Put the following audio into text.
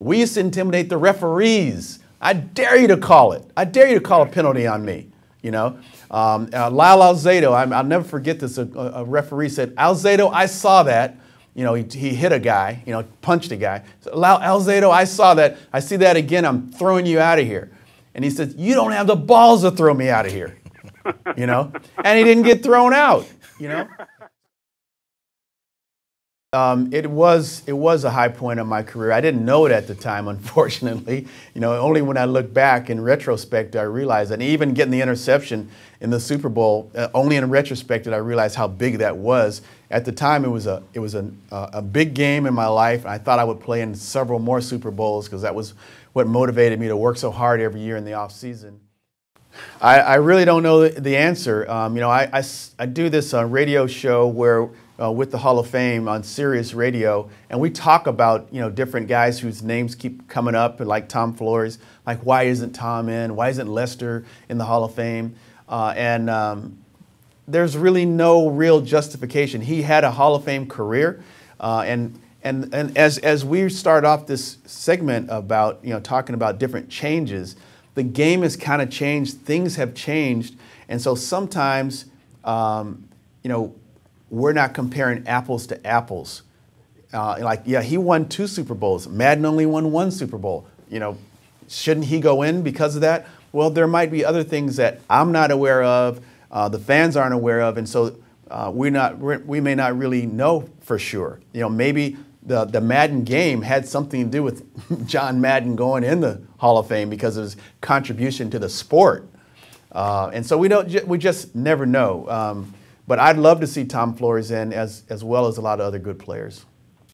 We used to intimidate the referees. I dare you to call it. I dare you to call a penalty on me. You know, um, uh, Lyle Alzado, i will never forget this. A, a, referee said, Alzado, I saw that. You know, he, he hit a guy, you know, punched a guy. So, Alzado, I saw that. I see that again. I'm throwing you out of here. And he said, You don't have the balls to throw me out of here. You know? And he didn't get thrown out, you know? Um, it was it was a high point of my career. I didn't know it at the time, unfortunately. You know, only when I look back in retrospect I realized. And even getting the interception in the Super Bowl, uh, only in retrospect did I realize how big that was. At the time, it was a it was a, a big game in my life. I thought I would play in several more Super Bowls because that was what motivated me to work so hard every year in the off season. I, I really don't know the, answer. Um, you know, I, I, I do this uh, radio show where uh, with the Hall of Fame on Sirius Radio, and we talk about you know different guys whose names keep coming up, like Tom Flores. Like, why isn't Tom in? Why isn't Lester in the Hall of Fame? Uh, and um, there's really no real justification. He had a Hall of Fame career, uh, and and and as as we start off this segment about you know talking about different changes, the game has kind of changed. Things have changed, and so sometimes. Um, you know, we're not comparing apples to apples. Uh, like, yeah, he won two Super Bowls. Madden only won one Super Bowl. You know, shouldn't he go in because of that? Well, there might be other things that I'm not aware of, uh, the fans aren't aware of, and so uh, we're not, we're, we may not really know for sure. You know, maybe the, the Madden game had something to do with John Madden going in the Hall of Fame because of his contribution to the sport. Uh, and so we don't, we just never know. Um, but I'd love to see Tom Flores in as, as well as a lot of other good players.